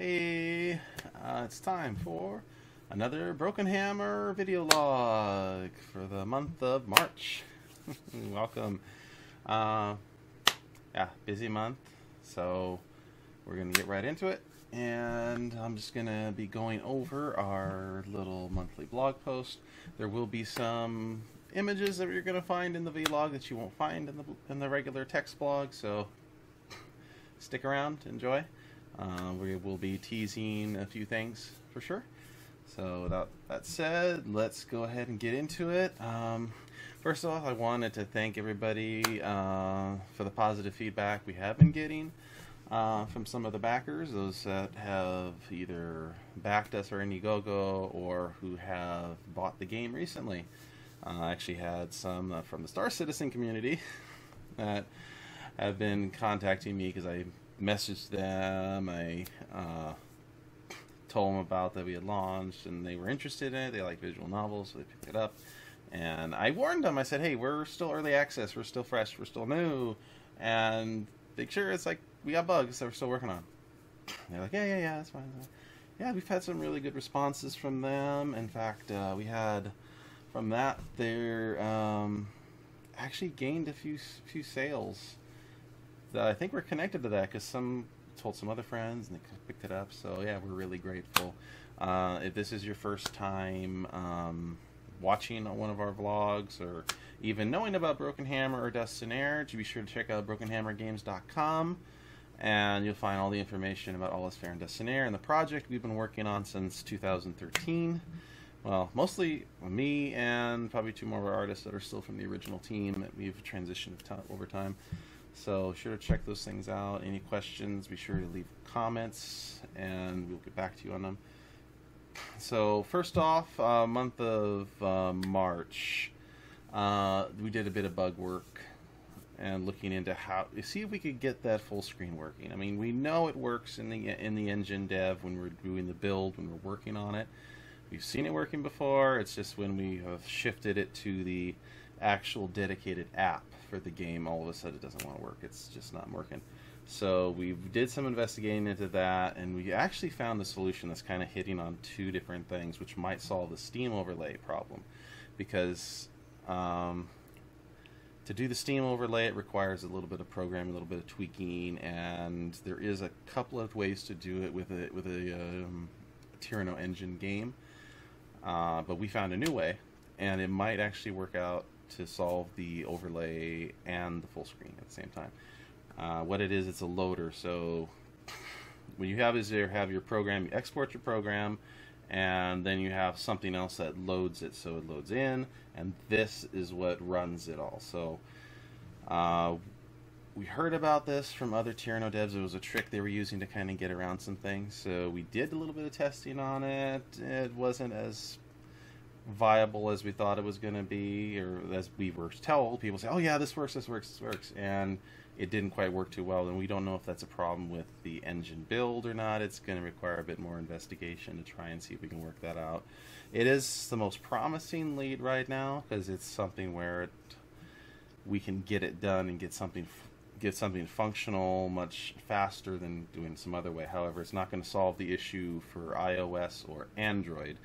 Hey, uh, it's time for another Broken Hammer video log for the month of March. Welcome. Uh, yeah, busy month, so we're going to get right into it. And I'm just going to be going over our little monthly blog post. There will be some images that you're going to find in the vlog that you won't find in the, in the regular text blog, so stick around, enjoy. Uh, we will be teasing a few things for sure. So without that said, let's go ahead and get into it. Um, first off, I wanted to thank everybody uh, for the positive feedback we have been getting uh, from some of the backers, those that have either backed us or Indiegogo or who have bought the game recently. Uh, I actually had some uh, from the Star Citizen community that have been contacting me because I messaged them. I uh, told them about that we had launched, and they were interested in it. They like visual novels, so they picked it up. And I warned them. I said, "Hey, we're still early access. We're still fresh. We're still new, and make sure it's like we got bugs that we're still working on." And they're like, "Yeah, yeah, yeah, that's fine." Yeah, we've had some really good responses from them. In fact, uh, we had from that they're um, actually gained a few few sales I think we're connected to that because some told some other friends and they picked it up. So yeah, we're really grateful. Uh, if this is your first time um, watching one of our vlogs or even knowing about Broken Hammer or Dust and Air, be sure to check out BrokenHammerGames.com and you'll find all the information about All Is Fair and Dust and Air and the project we've been working on since 2013. Well, mostly me and probably two more of our artists that are still from the original team that we've transitioned over time. So sure to check those things out. Any questions, be sure to leave comments and we'll get back to you on them. So first off, uh, month of uh, March, uh, we did a bit of bug work and looking into how see if we could get that full screen working. I mean, we know it works in the in the engine dev when we're doing the build when we're working on it. We've seen it working before. It's just when we have shifted it to the actual dedicated app for the game, all of a sudden it doesn't want to work. It's just not working. So we did some investigating into that, and we actually found the solution that's kind of hitting on two different things, which might solve the Steam overlay problem. Because um, to do the Steam overlay, it requires a little bit of programming, a little bit of tweaking, and there is a couple of ways to do it with a with a um, Tyrano engine game. Uh, but we found a new way, and it might actually work out to solve the overlay and the full screen at the same time. Uh, what it is, it's a loader. So what you have is you have your program, you export your program, and then you have something else that loads it. So it loads in, and this is what runs it all. So uh, we heard about this from other Tyrano devs. It was a trick they were using to kind of get around some things. So we did a little bit of testing on it. It wasn't as viable as we thought it was going to be, or as we were told. People say, "Oh yeah, this works, this works, this works," and it didn't quite work too well. And we don't know if that's a problem with the engine build or not. It's going to require a bit more investigation to try and see if we can work that out. It is the most promising lead right now because it's something where it, we can get it done and get something get something functional much faster than doing some other way. However, it's not going to solve the issue for iOS or Android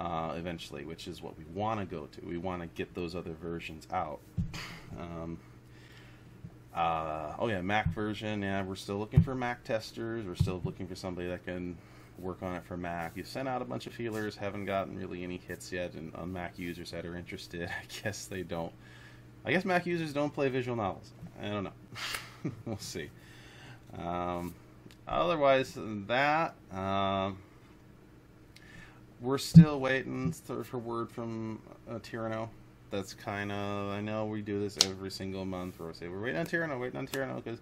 uh, eventually, which is what we want to go to. We want to get those other versions out. Um, uh, oh yeah, Mac version. Yeah, we're still looking for Mac testers. We're still looking for somebody that can work on it for Mac. You sent out a bunch of feelers, haven't gotten really any hits yet, and on Mac users that are interested, I guess they don't. I guess Mac users don't play visual novels. I don't know. we'll see. Um, otherwise, that. Um, we're still waiting for word from uh, Tyrano. That's kind of I know we do this every single month where we say we're waiting on Tyrano, waiting on Tyrano because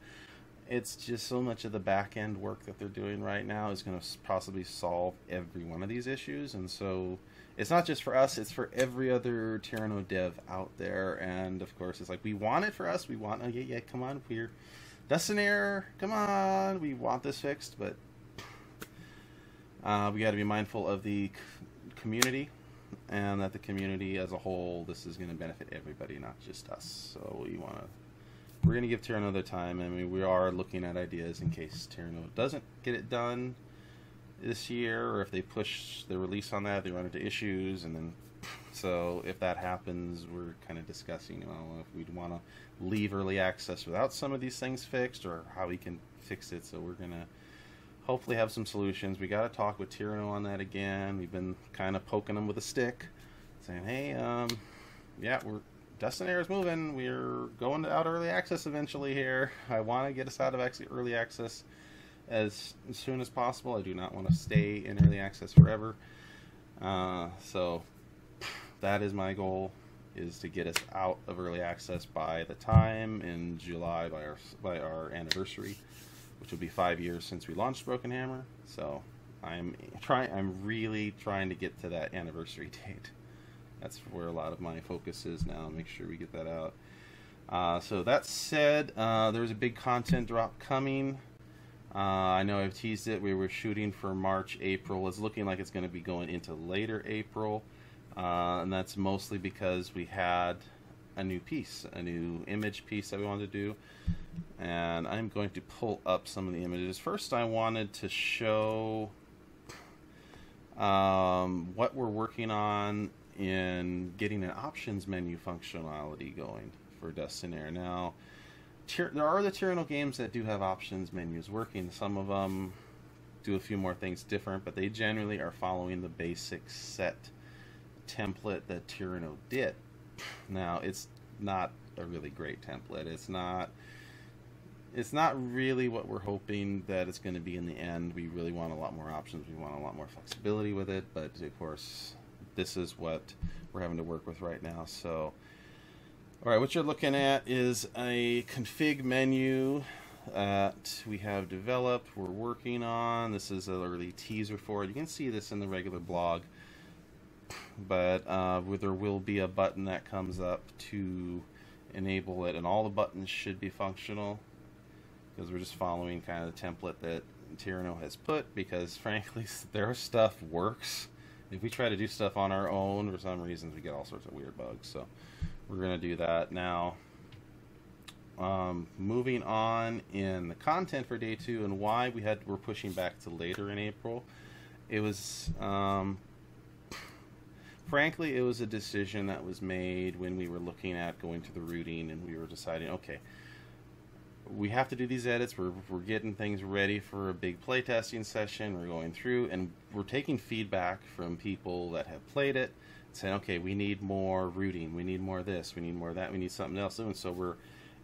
it's just so much of the back end work that they're doing right now is going to possibly solve every one of these issues, and so it's not just for us; it's for every other Tyrano dev out there. And of course, it's like we want it for us. We want oh yeah yeah come on we're Dust and Air, come on, we want this fixed, but uh, we got to be mindful of the community and that the community as a whole, this is going to benefit everybody, not just us. So we want to, we're going to give Tyrano another time. I mean, we are looking at ideas in case Tyrano doesn't get it done. this year, or if they push the release on that, they run into issues, and then so if that happens, we're kind of discussing, you know, if we'd want to leave early access without some of these things fixed, or how we can fix it. So we're gonna hopefully have some solutions. We got to talk with Tyrano on that again. We've been kind of poking him with a stick, saying, "Hey, um, yeah, we're Dust and Air is moving. We're going out early access eventually here. I want to get us out of early access as, as soon as possible. I do not want to stay in early access forever. Uh, so that is my goal is to get us out of early access by the time in July by our by our anniversary, which will be five years since we launched Broken Hammer. So I'm trying. I'm really trying to get to that anniversary date. That's where a lot of my focus is now. Make sure we get that out. Uh, so that said, uh, there's a big content drop coming. Uh, I know I've teased it. We were shooting for March, April. It's looking like it's going to be going into later April. Uh, and that's mostly because we had a new piece, a new image piece that we wanted to do. And I'm going to pull up some of the images. First, I wanted to show um, what we're working on in getting an options menu functionality going for Dust and Air. Now, there are the Tyrano games that do have options menus working. Some of them do a few more things different, but they generally are following the basic set template that Tyrano did. Now, it's not a really great template. It's not it's not really what we're hoping that it's going to be in the end. We really want a lot more options. We want a lot more flexibility with it, but of course, this is what we're having to work with right now. So all right, what you're looking at is a config menu that we have developed, we're working on. This is an early teaser for it. You can see this in the regular blog, but uh, there will be a button that comes up to enable it, and all the buttons should be functional because we're just following kind of the template that Tyrano has put because frankly their stuff works. If we try to do stuff on our own, for some reasons we get all sorts of weird bugs. So we're going to do that now. Um, moving on in the content for day two and why we had we're pushing back to later in April. It was um, frankly it was a decision that was made when we were looking at going to the routing and we were deciding okay we have to do these edits we're, we're getting things ready for a big playtesting session we're going through and we're taking feedback from people that have played it saying, okay, we need more routing, we need more of this, we need more that, we need something else. And so we're,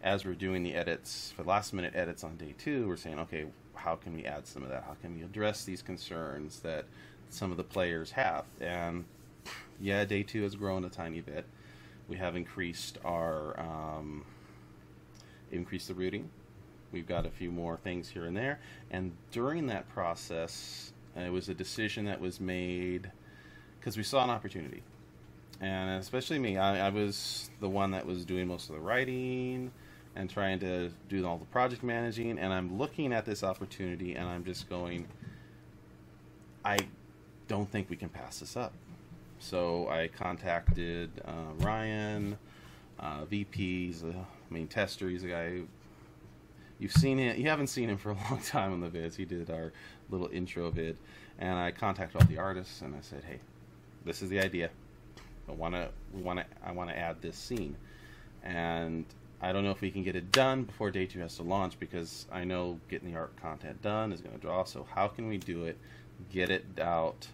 as we're doing the edits, for last minute edits on day two, we're saying, okay, how can we add some of that? How can we address these concerns that some of the players have? And yeah, day two has grown a tiny bit. We have increased our, um, increased the routing. We've got a few more things here and there. And during that process, it was a decision that was made because we saw an opportunity and especially me, I, I, was the one that was doing most of the writing and trying to do all the project managing. And I'm looking at this opportunity, and I'm just going, I don't think we can pass this up. So I contacted uh, Ryan, uh, VP. He's a main tester. He's a guy. You've seen him. You haven't seen him for a long time on the vids. He did our little intro vid, and I contacted all the artists, and I said, "Hey, this is the idea I want to want to I want to add this scene, and I don't know if we can get it done before day two has to launch because I know getting the art content done is going to draw. So how can we do it? Get it out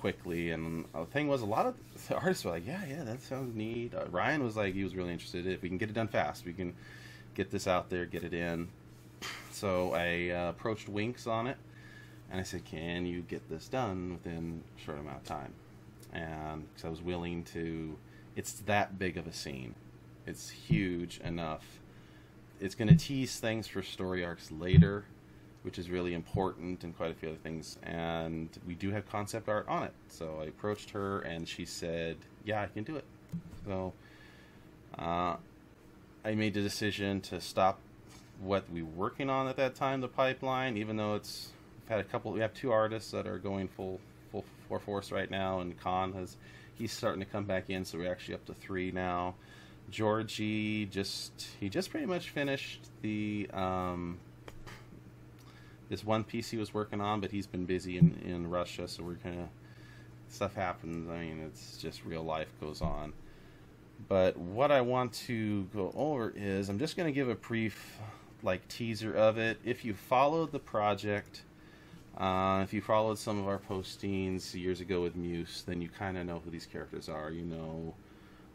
quickly. And the thing was, a lot of the artists were like, "Yeah, yeah, that sounds neat." Uh, Ryan was like, he was really interested. If we can get it done fast, we can get this out there, get it in. So I uh, approached Winks on it, and I said, "Can you get this done within a short amount of time?" and because I was willing to, it's that big of a scene. It's huge enough. It's going to tease things for story arcs later, which is really important, and quite a few other things. And we do have concept art on it. So I approached her, and she said, "Yeah, I can do it." So uh, I made the decision to stop what we were working on at that time, the pipeline, even though it's we've had a couple. We have two artists that are going full full four force right now, and Khan has he's starting to come back in, so we're actually up to three now. Georgie just he just pretty much finished the um, this one piece he was working on, but he's been busy in, in Russia, so we're kind of stuff happens. I mean, it's just real life goes on. But what I want to go over is I'm just going to give a brief like teaser of it. If you followed the project, uh, if you followed some of our postings years ago with Muse, then you kind of know who these characters are. You know,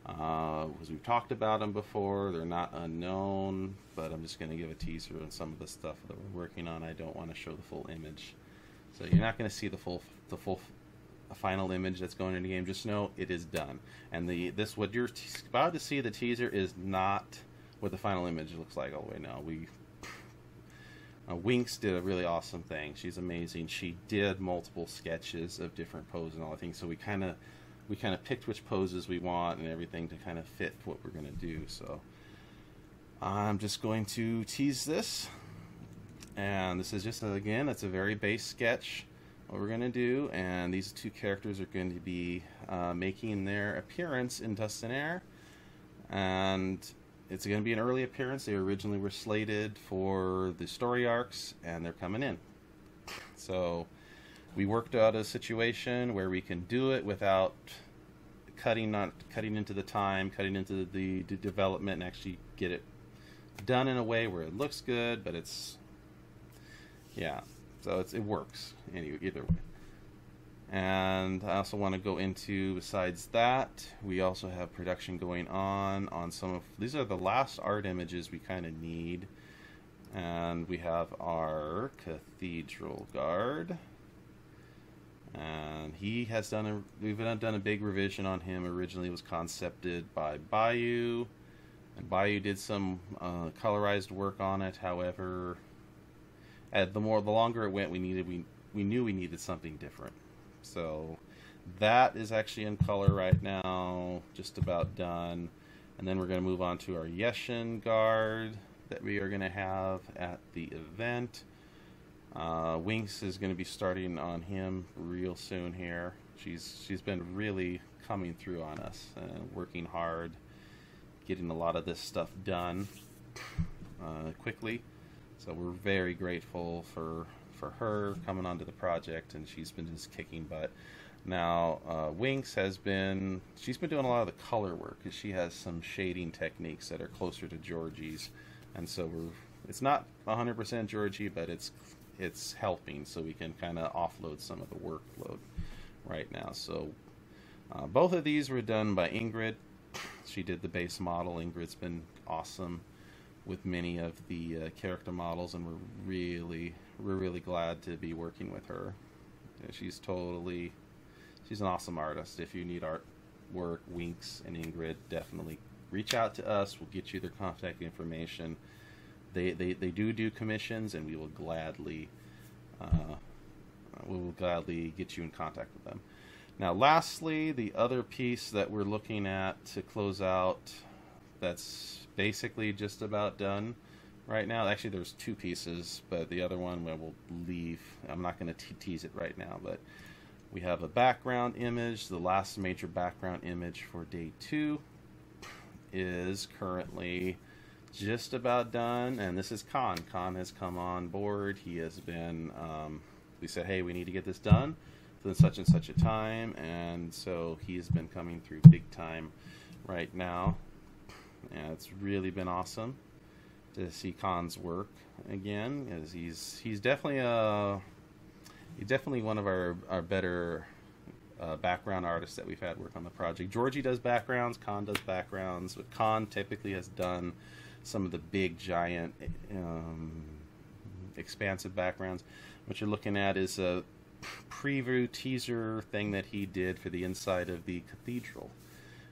uh, because we've talked about them before. They're not unknown, but I'm just going to give a teaser on some of the stuff that we're working on. I don't want to show the full image, so you're not going to see the full the full final image that's going in the game. Just know it is done, and the this what you're about to see the teaser is not what the final image looks like all the way now. We uh, Winks did a really awesome thing. She's amazing. She did multiple sketches of different poses and all the things. So we kind of we kind of picked which poses we want and everything to kind of fit what we're going to do. So I'm just going to tease this. And this is just, again, it's a very base sketch what we're going to do. And these two characters are going to be uh, making their appearance in Dust and Air. And it's going to be an early appearance. They originally were slated for the story arcs, and they're coming in. So we worked out a situation where we can do it without cutting not cutting into the time, cutting into the, the development, and actually get it done in a way where it looks good, but it's yeah. So it's it works anyway either way. And I also want to go into besides that, we also have production going on on some of these are the last art images we kind of need. And we have our cathedral guard and he has done a we've done a big revision on him. Originally, it was concepted by Bayou, and Bayou did some uh, colorized work on it. However, the more the longer it went, we needed we we knew we needed something different. So that is actually in color right now, just about done. And then we're going to move on to our Yeshin guard that we are going to have at the event. Uh, Winks is going to be starting on him real soon here. She's she's been really coming through on us, and working hard, getting a lot of this stuff done uh, quickly. So we're very grateful for for her coming onto the project, and she's been just kicking butt. Now, uh, Winks has been she's been doing a lot of the color work because she has some shading techniques that are closer to Georgie's, and so we're it's not 100% Georgie, but it's it's helping so we can kind of offload some of the workload right now. So uh, both of these were done by Ingrid. She did the base model. Ingrid's been awesome with many of the uh, character models, and we're really, we're really glad to be working with her. She's totally, she's an awesome artist. If you need art work, Winks and Ingrid, definitely reach out to us. We'll get you their contact information they, they, they do do commissions, and we will gladly uh, we will gladly get you in contact with them. Now, lastly, the other piece that we're looking at to close out that's basically just about done right now. Actually, there's two pieces, but the other one we will leave. I'm not going to tease it right now, but we have a background image. The last major background image for day two is currently just about done, and this is Khan. Khan has come on board. He has been. Um, we said, hey, we need to get this done within such and such a time, and so he has been coming through big time right now. And it's really been awesome to see Khan's work again, as he's he's definitely a he's definitely one of our our better uh, background artists that we've had work on the project. Georgie does backgrounds, Khan does backgrounds, but Khan typically has done some of the big, giant, um, expansive backgrounds. What you're looking at is a preview teaser thing that he did for the inside of the cathedral.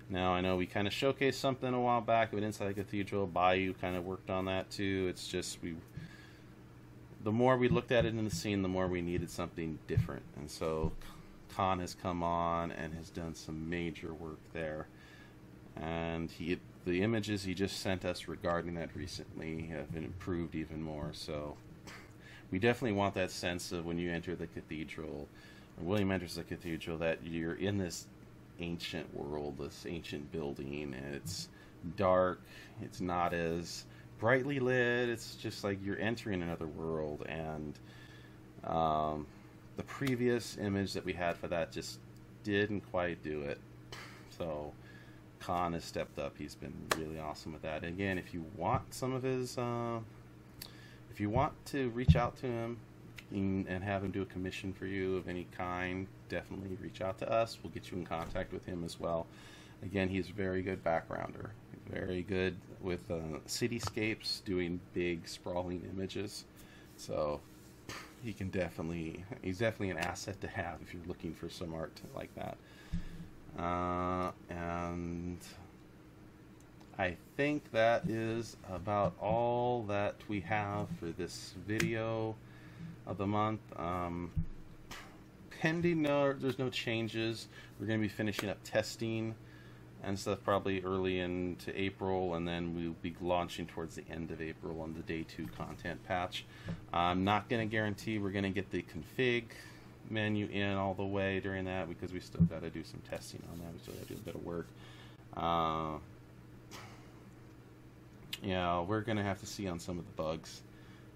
Now, I know we kind of showcased something a while back an inside cathedral. Bayou kind of worked on that too. It's just we, the more we looked at it in the scene, the more we needed something different. And so Khan has come on and has done some major work there. And he the images he just sent us regarding that recently have been improved even more. So we definitely want that sense of when you enter the cathedral, William enters the cathedral, that you're in this ancient world, this ancient building, and it's dark. It's not as brightly lit. It's just like you're entering another world, and Um, the previous image that we had for that just didn't quite do it. So Khan has stepped up. He's been really awesome with that. And again, if you want some of his, uh, if you want to reach out to him and, have him do a commission for you of any kind, definitely reach out to us. We'll get you in contact with him as well. Again, he's a very good backgrounder. Very good with uh, cityscapes, doing big sprawling images. So he can definitely, he's definitely an asset to have if you're looking for some art like that. Uh, and I think that is about all that we have for this video of the month. Um, pending no, there's no changes. We're going to be finishing up testing and stuff probably early into April, and then we'll be launching towards the end of April on the day two content patch. I'm not going to guarantee we're going to get the config menu in all the way during that because we still got to do some testing on that. We still got to do a bit of work. Uh, yeah, we're going to have to see on some of the bugs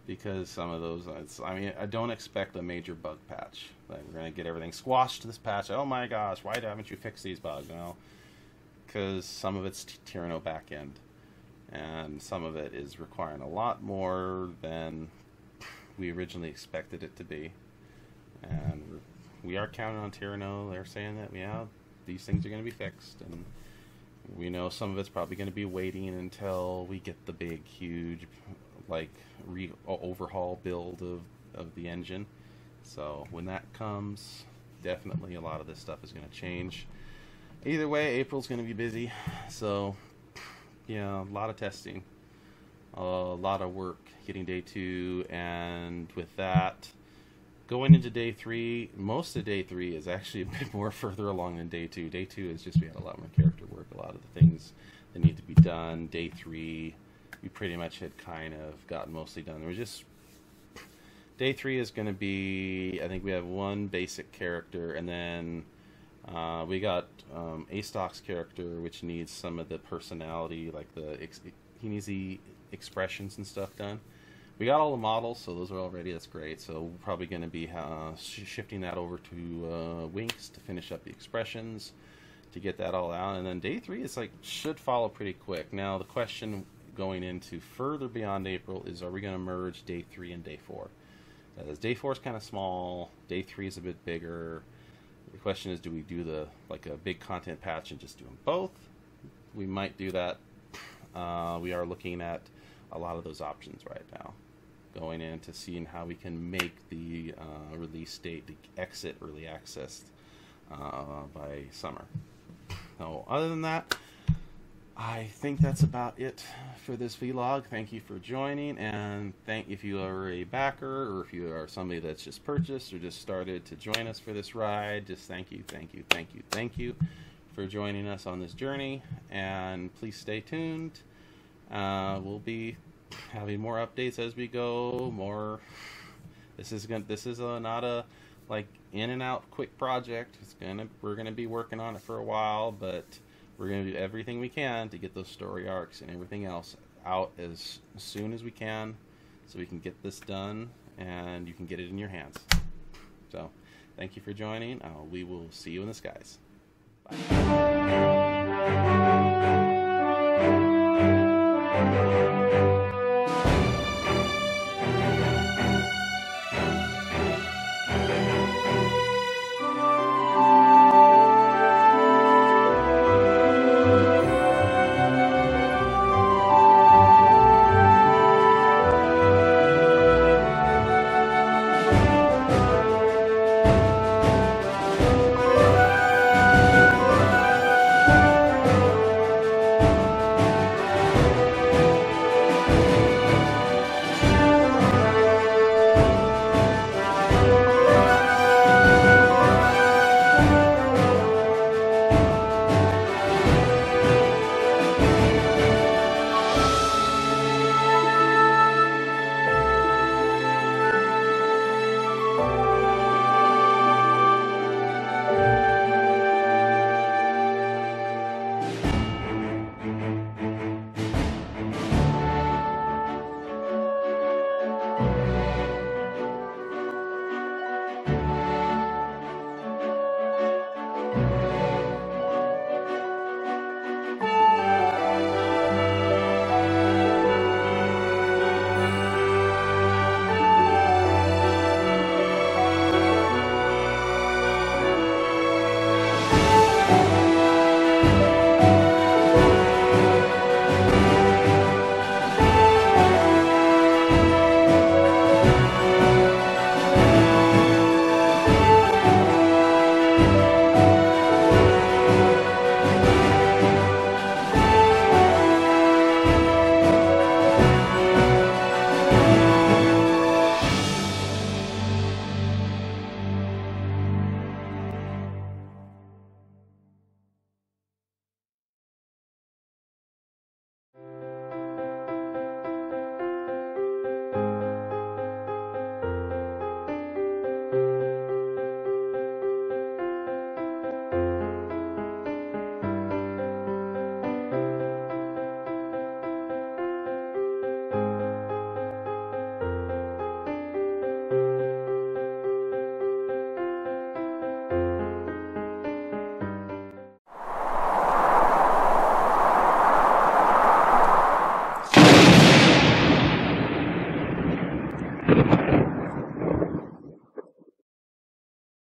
because some of those, I mean, I don't expect a major bug patch. Like we're going to get everything squashed to this patch. Oh my gosh, why haven't you fixed these bugs? Well, because some of it's Tyrano backend, and some of it is requiring a lot more than we originally expected it to be. And we are counting on Tyrano. They're saying that yeah, these things are going to be fixed, and we know some of it's probably going to be waiting until we get the big, huge, like re overhaul build of of the engine. So when that comes, definitely a lot of this stuff is going to change either way, April's going to be busy. So, yeah, a lot of testing, a lot of work getting day two, and with that, going into day three, most of day three is actually a bit more further along than day two. Day two is just we had a lot more character work, a lot of the things that need to be done. Day three, we pretty much had kind of gotten mostly done. We're just day three is going to be i think we have one basic character and then uh, we got um, Astock's character, which needs some of the personality, like the he needs the expressions and stuff done. We got all the models, so those are all ready. That's great. So we're probably going to be uh, sh- shifting that over to uh, Winks to finish up the expressions, to get that all out. And then day three is like should follow pretty quick. Now the question going into further beyond April is: Are we going to merge day three and day four? As day four is kind of small, day three is a bit bigger the question is, do we do the like a big content patch and just do them both? We might do that. Uh, we are looking at a lot of those options right now, going in into seeing how we can make the uh, release date, the exit early access uh, by summer. So other than that, I think that's about it for this vlog. Thank you for joining, and thank if you are a backer or if you are somebody that's just purchased or just started to join us for this ride. Just thank you, thank you, thank you, thank you for joining us on this journey. And please stay tuned. Uh, we'll be having more updates as we go. More. This is gonna. This is a, not a like in and out quick project. It's gonna. We're gonna be working on it for a while, but we're to do everything we can to get those story arcs and everything else out as soon as we can so we can get this done and you can get it in your hands. So, thank you for joining. Uh, we will see you in the skies. Bye.